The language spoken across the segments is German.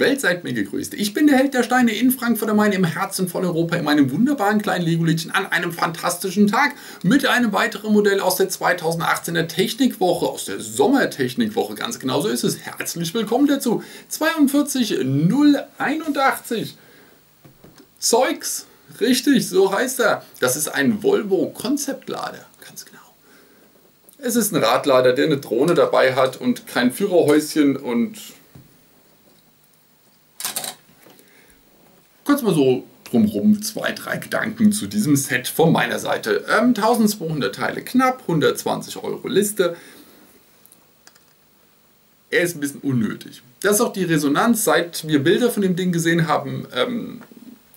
Welt seid mir gegrüßt. Ich bin der Held der Steine in Frankfurt am Main, im Herzen von Europa, in meinem wunderbaren kleinen Lego-Lädchen an einem fantastischen Tag mit einem weiteren Modell aus der 2018er Technikwoche, aus der Sommertechnikwoche. Ganz genau so ist es. Herzlich willkommen dazu. 42081. Zeugs. Richtig, so heißt er. Das ist ein Volvo Konzeptlader. Ganz genau. Es ist ein Radlader, der eine Drohne dabei hat und kein Führerhäuschen und kurz mal so drumherum zwei, drei Gedanken zu diesem Set von meiner Seite. Ähm, 1200 Teile knapp, 120 Euro Liste. Er ist ein bisschen unnötig. Das ist auch die Resonanz. Seit wir Bilder von dem Ding gesehen haben, ähm,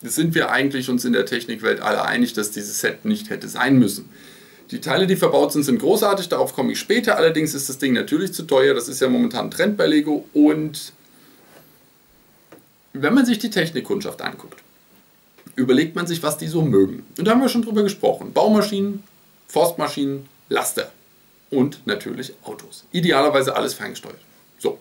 sind wir eigentlich uns in der Technikwelt alle einig, dass dieses Set nicht hätte sein müssen. Die Teile, die verbaut sind, sind großartig, darauf komme ich später. Allerdings ist das Ding natürlich zu teuer. Das ist ja momentan ein Trend bei Lego. Und wenn man sich die Technikkundschaft anguckt, überlegt man sich, was die so mögen. Und da haben wir schon drüber gesprochen. Baumaschinen, Forstmaschinen, Laster und natürlich Autos. Idealerweise alles ferngesteuert. So.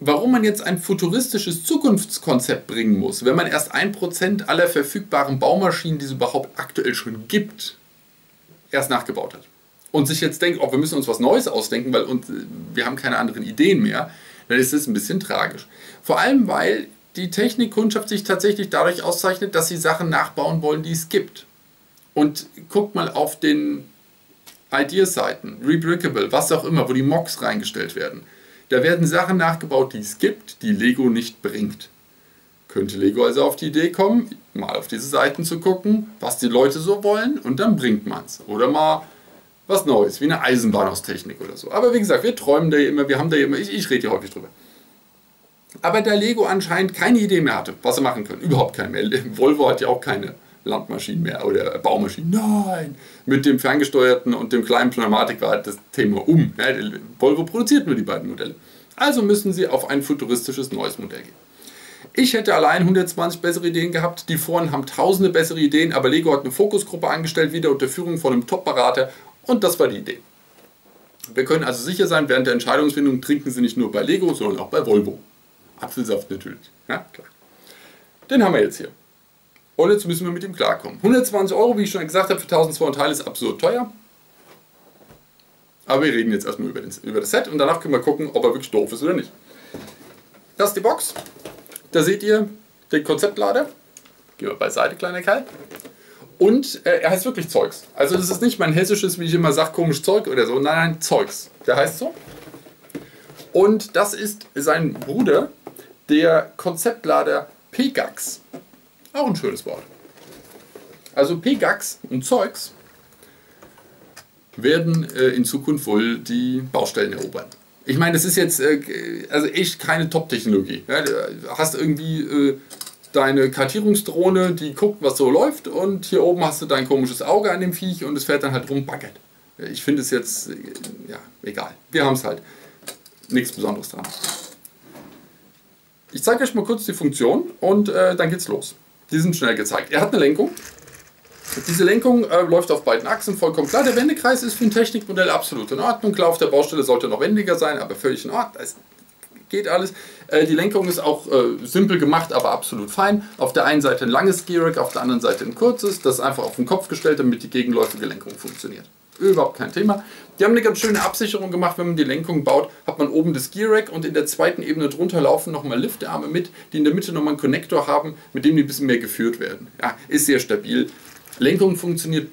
Warum man jetzt ein futuristisches Zukunftskonzept bringen muss, wenn man erst ein Prozent aller verfügbaren Baumaschinen, die es überhaupt aktuell schon gibt, erst nachgebaut hat. Und sich jetzt denkt, oh, wir müssen uns was Neues ausdenken, weil und, wir haben keine anderen Ideen mehr, dann ist es ein bisschen tragisch. Vor allem, weil die Technikkundschaft sich tatsächlich dadurch auszeichnet, dass sie Sachen nachbauen wollen, die es gibt. Und guckt mal auf den Ideas-Seiten, Rebrickable, was auch immer, wo die Mocks reingestellt werden. Da werden Sachen nachgebaut, die es gibt, die Lego nicht bringt. Könnte Lego also auf die Idee kommen, mal auf diese Seiten zu gucken, was die Leute so wollen und dann bringt man es. Oder mal was Neues, wie eine Eisenbahn aus Technik oder so. Aber wie gesagt, wir träumen da immer, wir haben da immer, ich, ich rede hier häufig drüber. Aber da Lego anscheinend keine Idee mehr hatte, was sie machen können, überhaupt keine mehr. Volvo hat ja auch keine Landmaschinen mehr oder Baumaschinen. Nein! Mit dem ferngesteuerten und dem kleinen Pneumatik war das Thema um. Ja, Volvo produziert nur die beiden Modelle. Also müssen sie auf ein futuristisches neues Modell gehen. Ich hätte allein 120 bessere Ideen gehabt, die Foren haben tausende bessere Ideen, aber Lego hat eine Fokusgruppe angestellt, wieder unter Führung von einem Top-Berater und das war die Idee. Wir können also sicher sein, während der Entscheidungsfindung trinken Sie nicht nur bei Lego, sondern auch bei Volvo. Apfelsaft natürlich. Ja, klar. Den haben wir jetzt hier. Und jetzt müssen wir mit ihm klarkommen. 120 Euro, wie ich schon gesagt habe, für 1200 Teile ist absurd teuer. Aber wir reden jetzt erstmal über, den, über das Set und danach können wir gucken, ob er wirklich doof ist oder nicht. Das ist die Box. Da seht ihr den Konzeptlader. Gehen wir beiseite, kleiner Kerl. Und äh, er heißt wirklich Zeugs. Also das ist nicht mein hessisches, wie ich immer sage, komisch Zeug oder so. Nein, nein, Zeugs. Der heißt so. Und das ist sein Bruder, der Konzeptlader PGAX. Auch ein schönes Wort. Also PGAX und Zeugs werden äh, in Zukunft wohl die Baustellen erobern. Ich meine, das ist jetzt äh, also echt keine Top-Technologie. Ja, du hast irgendwie äh, deine Kartierungsdrohne, die guckt, was so läuft und hier oben hast du dein komisches Auge an dem Viech und es fährt dann halt rum, baggert. Ich finde es jetzt, äh, ja, egal. Wir haben es halt. Nichts Besonderes dran. Ich zeige euch mal kurz die Funktion und äh, dann geht's los. Die sind schnell gezeigt. Er hat eine Lenkung. Diese Lenkung äh, läuft auf beiden Achsen vollkommen klar. Der Wendekreis ist für ein Technikmodell absolut in Ordnung. Klar, auf der Baustelle sollte noch wendiger sein, aber völlig in Ordnung. Es geht alles. Äh, die Lenkung ist auch äh, simpel gemacht, aber absolut fein. Auf der einen Seite ein langes Gearrack, auf der anderen Seite ein kurzes. Das ist einfach auf den Kopf gestellt, damit die gegenläufige Lenkung funktioniert. Überhaupt kein Thema. Die haben eine ganz schöne Absicherung gemacht, wenn man die Lenkung baut, hat man oben das Gear Rack und in der zweiten Ebene drunter laufen nochmal Liftarme mit, die in der Mitte nochmal einen Konnektor haben, mit dem die ein bisschen mehr geführt werden. Ja, ist sehr stabil. Lenkung funktioniert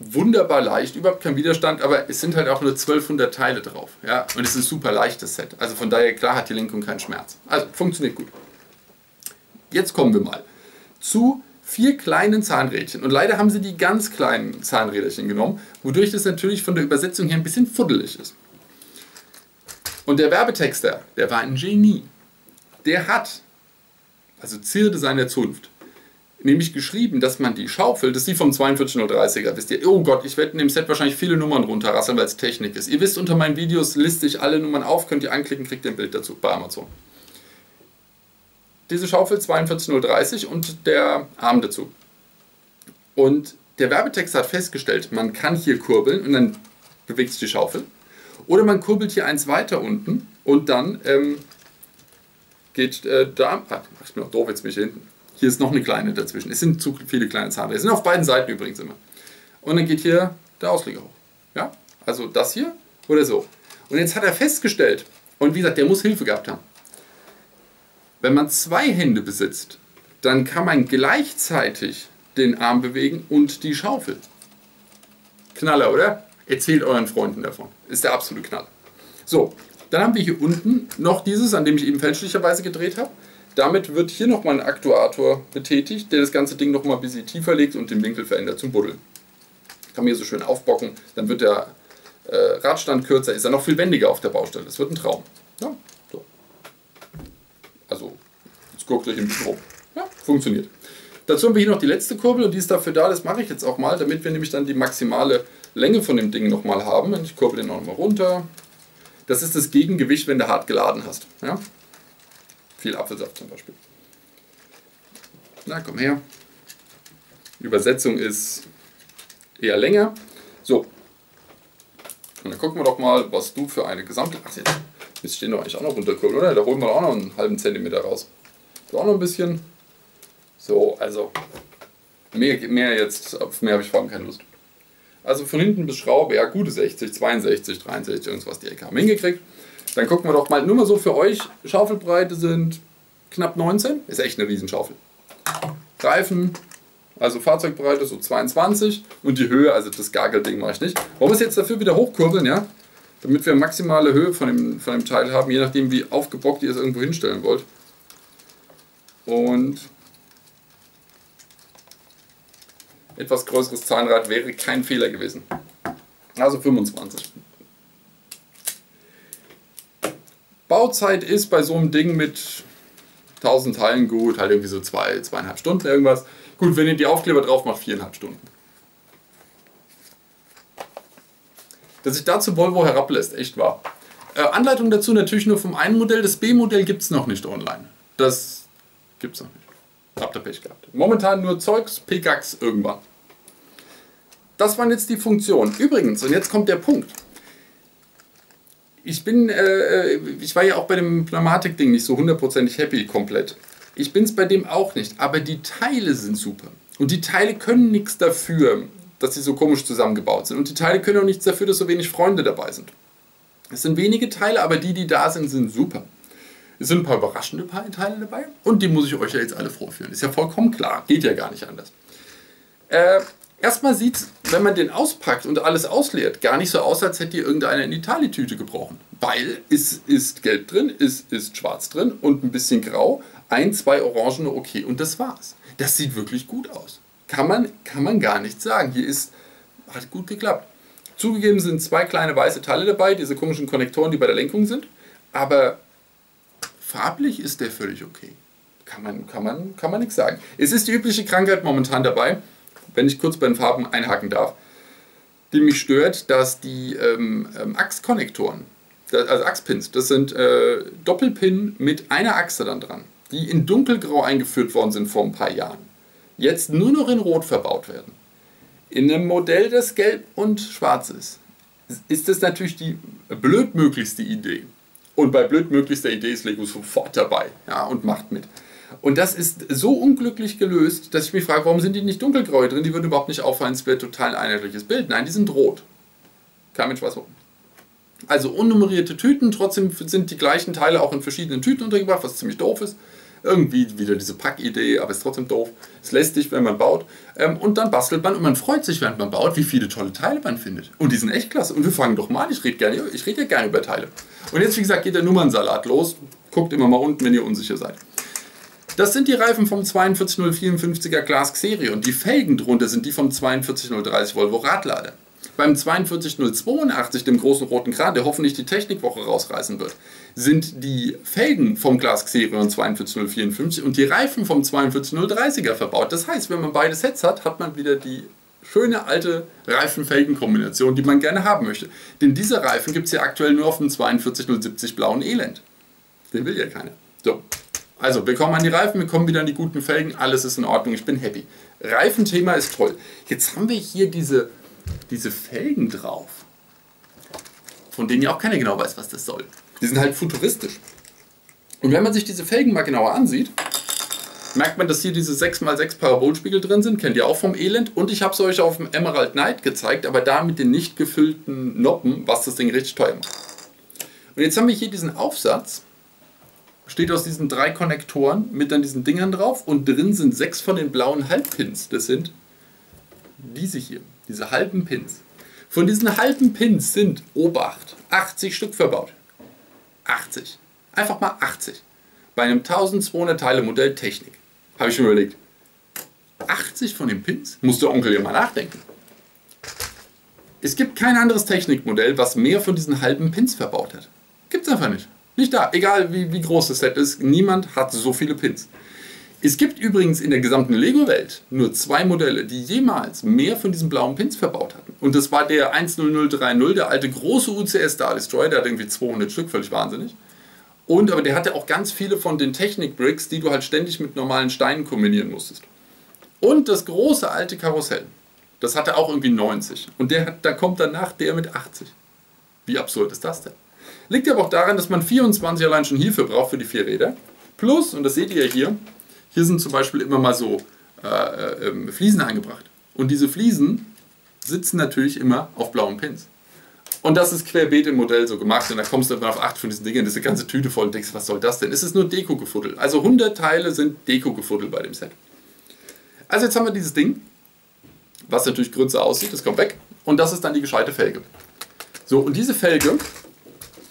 wunderbar leicht, überhaupt kein Widerstand, aber es sind halt auch nur 1200 Teile drauf. Ja, und es ist ein super leichtes Set. Also von daher, klar hat die Lenkung keinen Schmerz. Also funktioniert gut. Jetzt kommen wir mal zu vier kleinen Zahnrädchen. Und leider haben sie die ganz kleinen Zahnräderchen genommen, wodurch das natürlich von der Übersetzung her ein bisschen fuddelig ist. Und der Werbetexter, der war ein Genie. Der hat, also Zierde seiner Zunft, nämlich geschrieben, dass man die Schaufel, das ist die vom 4230er, wisst ihr, oh Gott, ich werde in dem Set wahrscheinlich viele Nummern runterrasseln, weil es Technik ist. Ihr wisst, unter meinen Videos liste ich alle Nummern auf, könnt ihr anklicken, kriegt ihr ein Bild dazu bei Amazon diese Schaufel 42030 und der Arm dazu. Und der Werbetext hat festgestellt, man kann hier kurbeln und dann bewegt sich die Schaufel. Oder man kurbelt hier eins weiter unten und dann ähm, geht äh, da. Ah, ich mir auch doof, jetzt bin ich hier hinten. Hier ist noch eine kleine dazwischen. Es sind zu viele kleine Zahnräder. Es sind auf beiden Seiten übrigens immer. Und dann geht hier der Ausleger hoch. Ja? Also das hier oder so. Und jetzt hat er festgestellt, und wie gesagt, der muss Hilfe gehabt haben. Wenn man zwei Hände besitzt, dann kann man gleichzeitig den Arm bewegen und die Schaufel. Knaller, oder? Erzählt euren Freunden davon. Ist der absolute Knaller. So, dann haben wir hier unten noch dieses, an dem ich eben fälschlicherweise gedreht habe. Damit wird hier nochmal ein Aktuator betätigt, der das ganze Ding nochmal ein bisschen tiefer legt und den Winkel verändert zum Buddeln. Kann man hier so schön aufbocken, dann wird der äh, Radstand kürzer, ist er noch viel wendiger auf der Baustelle. Das wird ein Traum. Ja, so. Also, jetzt guckt euch ein bisschen rum. Ja, funktioniert. Dazu haben wir hier noch die letzte Kurbel und die ist dafür da, das mache ich jetzt auch mal, damit wir nämlich dann die maximale Länge von dem Ding nochmal haben. Ich kurbel den nochmal runter. Das ist das Gegengewicht, wenn du hart geladen hast. Ja? Viel Apfelsaft zum Beispiel. Na, komm her. Übersetzung ist eher länger. So. Und dann gucken wir doch mal, was du für eine gesamte. Ach, jetzt den doch eigentlich auch noch runterkurbeln, oder? Da holen wir auch noch einen halben Zentimeter raus. So, auch noch ein bisschen. So, also. Mehr, mehr jetzt, auf mehr habe ich vor allem keine Lust. Also von hinten bis Schraube, ja, gute 60, 62, 63, irgendwas die Ecke haben hingekriegt. Dann gucken wir doch mal, nur mal so für euch, Schaufelbreite sind knapp 19, ist echt eine Riesenschaufel. Reifen, also Fahrzeugbreite so 22 und die Höhe, also das Gagelding mache ich nicht. Wir es jetzt dafür wieder hochkurbeln, ja? Damit wir maximale Höhe von dem, von dem Teil haben, je nachdem wie aufgebockt ihr es irgendwo hinstellen wollt. Und etwas größeres Zahnrad wäre kein Fehler gewesen. Also 25. Bauzeit ist bei so einem Ding mit 1000 Teilen gut, halt irgendwie so zwei, zweieinhalb Stunden irgendwas. Gut, wenn ihr die Aufkleber drauf macht, viereinhalb Stunden. Dass sich dazu Volvo herablässt, echt wahr. Äh, Anleitung dazu natürlich nur vom einen Modell. Das B-Modell gibt es noch nicht online. Das gibt es noch nicht. Habt ihr Pech gehabt. Momentan nur Zeugs, Pickaxe irgendwann. Das waren jetzt die Funktionen. Übrigens, und jetzt kommt der Punkt. Ich bin, äh, ich war ja auch bei dem Pneumatik-Ding nicht so hundertprozentig happy komplett. Ich bin es bei dem auch nicht, aber die Teile sind super. Und die Teile können nichts dafür, dass sie so komisch zusammengebaut sind. Und die Teile können auch nichts dafür, dass so wenig Freunde dabei sind. Es sind wenige Teile, aber die, die da sind, sind super. Es sind ein paar überraschende Teile dabei und die muss ich euch ja jetzt alle vorführen. Ist ja vollkommen klar, geht ja gar nicht anders. Äh, erstmal sieht es, wenn man den auspackt und alles ausleert, gar nicht so aus, als hätte ihr irgendeiner in die Talitüte gebrochen. Weil es ist gelb drin, es ist schwarz drin und ein bisschen grau. Ein, zwei orangene, okay. Und das war's. Das sieht wirklich gut aus. Kann man, kann man gar nicht sagen. Hier ist, hat gut geklappt. Zugegeben sind zwei kleine weiße Teile dabei, diese komischen Konnektoren, die bei der Lenkung sind. Aber Farblich ist der völlig okay. Kann man, kann man, kann man nichts sagen. Es ist die übliche Krankheit momentan dabei, wenn ich kurz bei den Farben einhaken darf, die mich stört, dass die ähm, ähm, Achskonnektoren, also Achspins, das sind äh, Doppelpin mit einer Achse dann dran, die in dunkelgrau eingeführt worden sind vor ein paar Jahren, jetzt nur noch in rot verbaut werden. In einem Modell, das gelb und schwarz ist, ist das natürlich die blödmöglichste Idee. Und bei blödmöglichster Idee ist Lego sofort dabei ja, und macht mit. Und das ist so unglücklich gelöst, dass ich mich frage, warum sind die nicht dunkelgrau drin? Die würden überhaupt nicht auffallen, es wäre total ein einheitliches Bild. Nein, die sind rot. Kein Mensch weiß warum. Also unnummerierte Tüten, trotzdem sind die gleichen Teile auch in verschiedenen Tüten untergebracht, was ziemlich doof ist. Irgendwie wieder diese Packidee, aber ist trotzdem doof. Es lässt sich, wenn man baut. Ähm, und dann bastelt man und man freut sich, während man baut, wie viele tolle Teile man findet. Und die sind echt klasse. Und wir fangen doch mal an. Ich rede gerne, ich rede ja gerne über Teile. Und jetzt, wie gesagt, geht der Nummernsalat los. Guckt immer mal unten, wenn ihr unsicher seid. Das sind die Reifen vom 42054er Classic Serie und die Felgen drunter sind die vom 42030 Volvo Radlader. Beim 42082, dem großen roten Kran, der hoffentlich die Technikwoche rausreißen wird, sind die Felgen vom Glas Xerion 42054 und die Reifen vom 42030er verbaut. Das heißt, wenn man beide Sets hat, hat man wieder die schöne alte Reifen-Felgen-Kombination, die man gerne haben möchte. Denn diese Reifen gibt es ja aktuell nur auf dem 42070 blauen Elend. Den will ja keiner. So, also wir kommen an die Reifen, wir kommen wieder an die guten Felgen, alles ist in Ordnung, ich bin happy. Reifenthema ist toll. Jetzt haben wir hier diese diese Felgen drauf, von denen ja auch keiner genau weiß, was das soll. Die sind halt futuristisch. Und wenn man sich diese Felgen mal genauer ansieht, merkt man, dass hier diese 6x6 Parabolspiegel drin sind, kennt ihr auch vom Elend. Und ich habe es euch auf dem Emerald Knight gezeigt, aber da mit den nicht gefüllten Noppen, was das Ding richtig teuer macht. Und jetzt haben wir hier diesen Aufsatz, besteht aus diesen drei Konnektoren mit dann diesen Dingern drauf und drin sind sechs von den blauen Halbpins. Das sind diese hier, diese halben Pins. Von diesen halben Pins sind, Obacht, 80 Stück verbaut. 80. Einfach mal 80. Bei einem 1200 Teile Modell Technik. Habe ich mir überlegt. 80 von den Pins? Muss der Onkel ja mal nachdenken. Es gibt kein anderes Technikmodell, was mehr von diesen halben Pins verbaut hat. Gibt es einfach nicht. Nicht da. Egal wie, wie groß das Set ist. Niemand hat so viele Pins. Es gibt übrigens in der gesamten Lego-Welt nur zwei Modelle, die jemals mehr von diesen blauen Pins verbaut hatten. Und das war der 10030, der alte große UCS Star Destroyer, der hat irgendwie 200 Stück, völlig wahnsinnig. Und aber der hatte auch ganz viele von den Technik-Bricks, die du halt ständig mit normalen Steinen kombinieren musstest. Und das große alte Karussell, das hatte auch irgendwie 90. Und der da kommt danach der mit 80. Wie absurd ist das denn? Liegt aber auch daran, dass man 24 allein schon hierfür braucht für die vier Räder. Plus, und das seht ihr hier, hier sind zum Beispiel immer mal so äh, äh, Fliesen eingebracht. Und diese Fliesen sitzen natürlich immer auf blauen Pins. Und das ist querbeet im Modell so gemacht. Und da kommst du dann auf acht von diesen Dingen, diese ganze Tüte voll und denkst, was soll das denn? Es ist nur Deko-Gefuddel. Also 100 Teile sind Deko-Gefuddel bei dem Set. Also jetzt haben wir dieses Ding, was natürlich größer aussieht, das kommt weg. Und das ist dann die gescheite Felge. So, und diese Felge,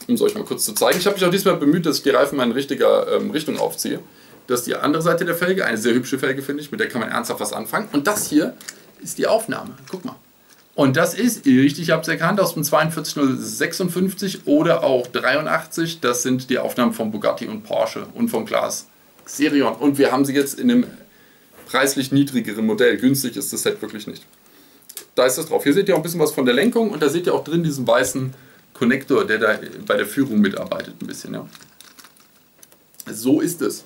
um es euch mal kurz zu zeigen, ich habe mich auch diesmal bemüht, dass ich die Reifen mal in richtiger ähm, Richtung aufziehe. Das ist die andere Seite der Felge, eine sehr hübsche Felge, finde ich, mit der kann man ernsthaft was anfangen. Und das hier ist die Aufnahme. Guck mal. Und das ist, richtig, ich habe es erkannt, aus dem 42056 oder auch 83. Das sind die Aufnahmen von Bugatti und Porsche und vom Glas Xerion. Und wir haben sie jetzt in einem preislich niedrigeren Modell. Günstig ist das Set wirklich nicht. Da ist das drauf. Hier seht ihr auch ein bisschen was von der Lenkung und da seht ihr auch drin diesen weißen Konnektor, der da bei der Führung mitarbeitet ein bisschen. Ja. So ist es.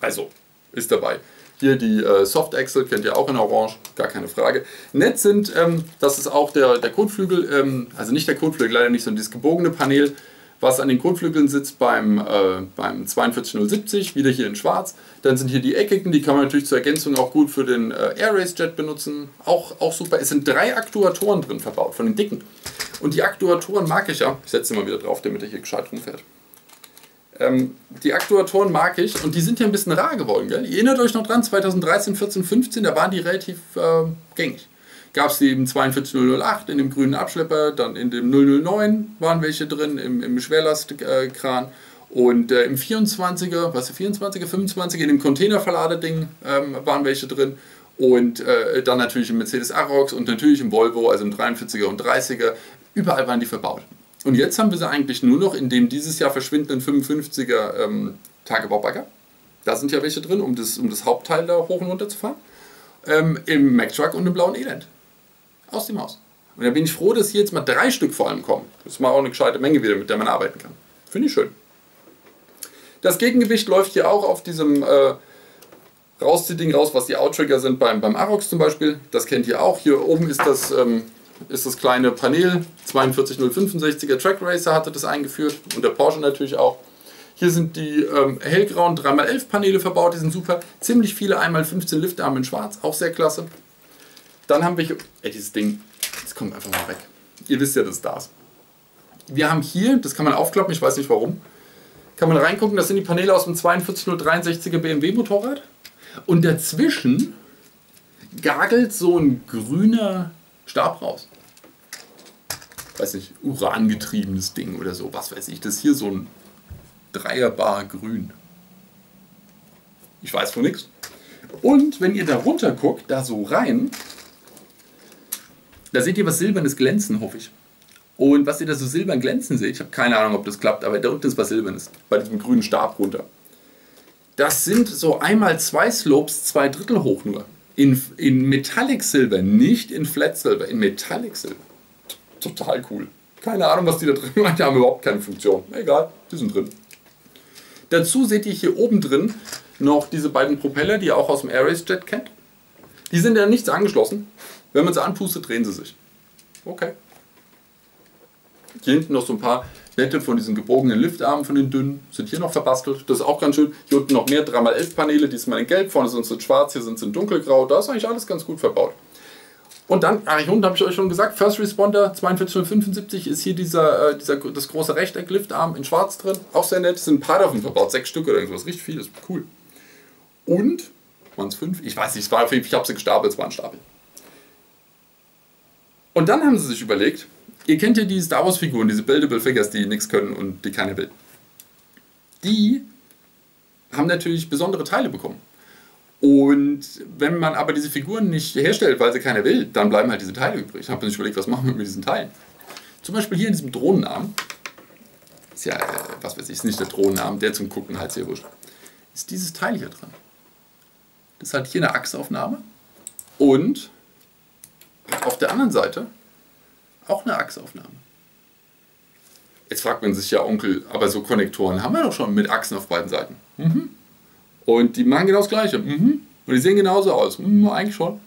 Also, ist dabei. Hier die äh, Soft Axle, kennt ihr auch in Orange, gar keine Frage. Nett sind, ähm, das ist auch der, der Kotflügel, ähm, also nicht der Kotflügel, leider nicht, sondern dieses gebogene Panel, was an den Kotflügeln sitzt beim, äh, beim 42070, wieder hier in schwarz. Dann sind hier die eckigen, die kann man natürlich zur Ergänzung auch gut für den äh, Air Race Jet benutzen. Auch, auch super. Es sind drei Aktuatoren drin verbaut, von den dicken. Und die Aktuatoren mag ich ja. Ich setze mal wieder drauf, damit er hier gescheit rumfährt. Ähm, die Aktuatoren mag ich und die sind ja ein bisschen rar geworden. Gell? Ihr erinnert euch noch dran, 2013, 14, 15, da waren die relativ äh, gängig. Gab es die im 42008 in dem grünen Abschlepper, dann in dem 009 waren welche drin, im, im Schwerlastkran. Und äh, im 24er, was ist 24er, 25er, in dem Containerverladeding ähm, waren welche drin. Und äh, dann natürlich im Mercedes Arox und natürlich im Volvo, also im 43er und 30er. Überall waren die verbaut. Und jetzt haben wir sie eigentlich nur noch in dem dieses Jahr verschwindenden 55er ähm, Tagebaubagger. Da sind ja welche drin, um das, um das Hauptteil da hoch und runter zu fahren. Ähm, Im Mack Truck und im blauen Elend. Aus dem Haus. Und da bin ich froh, dass hier jetzt mal drei Stück vor allem kommen. Das ist mal auch eine gescheite Menge wieder, mit der man arbeiten kann. Finde ich schön. Das Gegengewicht läuft hier auch auf diesem äh, Rausziehding raus, was die Outrigger sind beim, beim Arox zum Beispiel. Das kennt ihr auch. Hier oben ist das ähm, ist das kleine Panel. 42065er Track Racer hatte das eingeführt und der Porsche natürlich auch. Hier sind die ähm, hellgrauen 3x11 Paneele verbaut, die sind super. Ziemlich viele 1x15 Liftarme in schwarz, auch sehr klasse. Dann haben wir hier, ey, dieses Ding, das kommt einfach mal weg. Ihr wisst ja, dass da ist. Wir haben hier, das kann man aufklappen, ich weiß nicht warum, kann man reingucken, das sind die Paneele aus dem 42063er BMW Motorrad. Und dazwischen gagelt so ein grüner Stab raus. Weiß nicht, urangetriebenes Ding oder so, was weiß ich. Das ist hier so ein Dreierbar grün. Ich weiß von nichts. Und wenn ihr da runter guckt, da so rein, da seht ihr was Silbernes glänzen, hoffe ich. Und was ihr da so silbern glänzen seht, ich habe keine Ahnung, ob das klappt, aber da unten ist was Silbernes, bei diesem grünen Stab runter. Das sind so einmal zwei Slopes, zwei Drittel hoch nur in, in Metallic Silber, nicht in Flat Silver, in Metallic Silber. Total cool. Keine Ahnung, was die da drin machen, die haben überhaupt keine Funktion. Egal, die sind drin. Dazu seht ihr hier oben drin noch diese beiden Propeller, die ihr auch aus dem Air Jet kennt. Die sind ja nichts angeschlossen. Wenn man sie anpustet, drehen sie sich. Okay. Hier hinten noch so ein paar nette von diesen gebogenen Liftarmen, von den dünnen, sind hier noch verbastelt. Das ist auch ganz schön. Hier unten noch mehr 3x11 Paneele, diesmal in gelb, vorne sind sie in schwarz, hier sind sie in dunkelgrau. Da ist eigentlich alles ganz gut verbaut. Und dann, hier unten habe ich euch schon gesagt, First Responder 4275 ist hier dieser, äh, dieser, das große Rechteck Liftarm in schwarz drin. Auch sehr nett, es sind ein paar davon verbaut, sechs Stück oder irgendwas, richtig viel, ist cool. Und, waren es fünf? Ich weiß nicht, es war Fall, ich habe sie gestapelt, es war ein Stapel. Und dann haben sie sich überlegt, ihr kennt ja die Star Wars Figuren, diese Buildable Figures, die nichts können und die keiner will. Die haben natürlich besondere Teile bekommen. Und wenn man aber diese Figuren nicht herstellt, weil sie keiner will, dann bleiben halt diese Teile übrig. Ich habe mir überlegt, was machen wir mit diesen Teilen? Zum Beispiel hier in diesem Drohnenarm, ist ja, was weiß ich, ist nicht der Drohnenarm, der zum Gucken halt sehr wurscht, ist dieses Teil hier dran. Das hat hier eine Achsaufnahme und auf der anderen Seite auch eine Achsaufnahme. Jetzt fragt man sich ja, Onkel, aber so Konnektoren haben wir doch schon mit Achsen auf beiden Seiten. Mhm. Und die machen genau das Gleiche. Mhm. Und die sehen genauso aus. Mhm, eigentlich schon.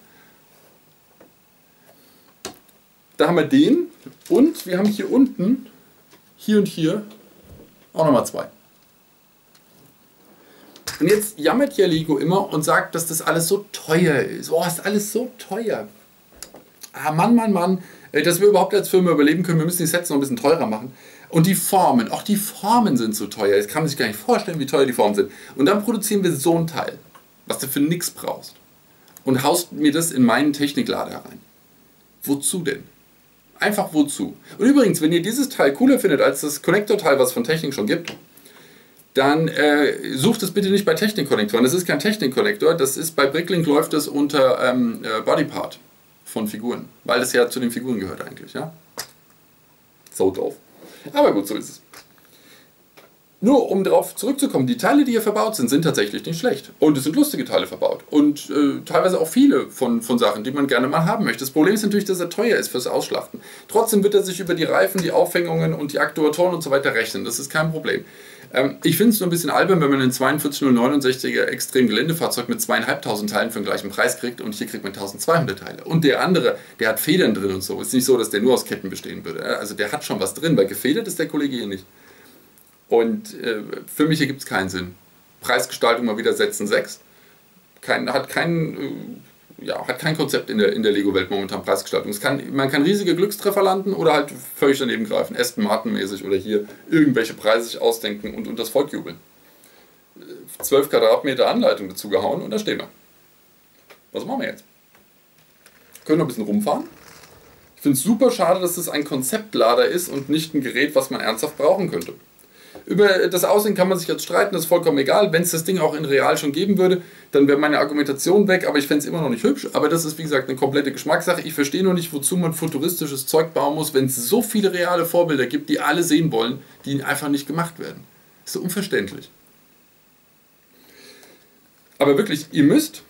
Da haben wir den und wir haben hier unten, hier und hier, auch nochmal zwei. Und jetzt jammert hier Lego immer und sagt, dass das alles so teuer ist. Oh, ist alles so teuer. Ah, Mann, Mann, Mann. Äh, dass wir überhaupt als Firma überleben können, wir müssen die Sets noch ein bisschen teurer machen. Und die Formen, auch die Formen sind so teuer. Jetzt kann man sich gar nicht vorstellen, wie teuer die Formen sind. Und dann produzieren wir so ein Teil, was du für nichts brauchst. Und haust mir das in meinen Techniklader rein. Wozu denn? Einfach wozu? Und übrigens, wenn ihr dieses Teil cooler findet als das Konnektorteil, was es von Technik schon gibt, dann äh, sucht es bitte nicht bei Technik-Konnektoren. Das ist kein Technik-Konnektor, das ist bei Bricklink läuft es unter ähm, äh, Bodypart von Figuren, weil das ja zu den Figuren gehört eigentlich, ja? So doof. Aber gut, so ist es. Nur um darauf zurückzukommen, die Teile, die hier verbaut sind, sind tatsächlich nicht schlecht. Und es sind lustige Teile verbaut. Und äh, teilweise auch viele von, von Sachen, die man gerne mal haben möchte. Das Problem ist natürlich, dass er teuer ist fürs Ausschlachten. Trotzdem wird er sich über die Reifen, die Aufhängungen und die Aktuatoren und so weiter rechnen. Das ist kein Problem. Ähm, ich finde es nur ein bisschen albern, wenn man einen 42069er extrem Geländefahrzeug mit zweieinhalbtausend Teilen für den gleichen Preis kriegt und hier kriegt man 1200 Teile. Und der andere, der hat Federn drin und so. Ist nicht so, dass der nur aus Ketten bestehen würde. Also der hat schon was drin, weil gefedert ist der Kollege hier nicht. Und äh, für mich hier gibt es keinen Sinn. Preisgestaltung mal wieder setzen 6. Kein, hat keinen äh, ja, hat kein Konzept in der, in der Lego-Welt momentan Preisgestaltung. Es kann, man kann riesige Glückstreffer landen oder halt völlig daneben greifen, Aston Martin-mäßig oder hier irgendwelche Preise sich ausdenken und, und das Volk jubeln. 12 Quadratmeter Anleitung dazu gehauen und da stehen wir. Was machen wir jetzt? Können wir ein bisschen rumfahren? Ich finde es super schade, dass es ein Konzeptlader ist und nicht ein Gerät, was man ernsthaft brauchen könnte. Über das Aussehen kann man sich jetzt streiten, das ist vollkommen egal. Wenn es das Ding auch in real schon geben würde, dann wäre meine Argumentation weg, aber ich fände es immer noch nicht hübsch. Aber das ist wie gesagt eine komplette Geschmackssache. Ich verstehe nur nicht, wozu man futuristisches Zeug bauen muss, wenn es so viele reale Vorbilder gibt, die alle sehen wollen, die einfach nicht gemacht werden. Ist so unverständlich. Aber wirklich, ihr müsst,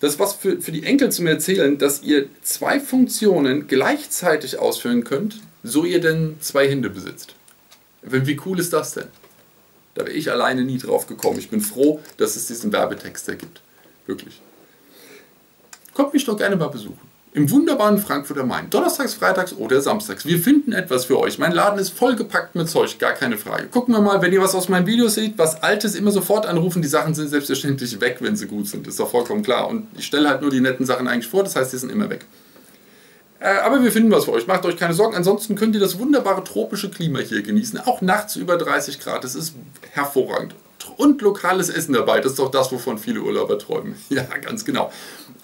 das was für, für die Enkel zum Erzählen, dass ihr zwei Funktionen gleichzeitig ausführen könnt, so ihr denn zwei Hände besitzt. Wie cool ist das denn? Da wäre ich alleine nie drauf gekommen. Ich bin froh, dass es diesen Werbetext da gibt. Wirklich. Kommt mich doch gerne mal besuchen. Im wunderbaren Frankfurter Main. Donnerstags, Freitags oder Samstags. Wir finden etwas für euch. Mein Laden ist vollgepackt mit Zeug, gar keine Frage. Gucken wir mal, wenn ihr was aus meinen Videos seht, was Altes, immer sofort anrufen. Die Sachen sind selbstverständlich weg, wenn sie gut sind. Ist doch vollkommen klar. Und ich stelle halt nur die netten Sachen eigentlich vor, das heißt, die sind immer weg. Äh, aber wir finden was für euch. Macht euch keine Sorgen. Ansonsten könnt ihr das wunderbare tropische Klima hier genießen. Auch nachts über 30 Grad. Es ist hervorragend. Und lokales Essen dabei. Das ist doch das, wovon viele Urlauber träumen. Ja, ganz genau.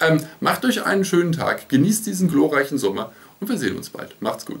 Ähm, macht euch einen schönen Tag. Genießt diesen glorreichen Sommer. Und wir sehen uns bald. Macht's gut.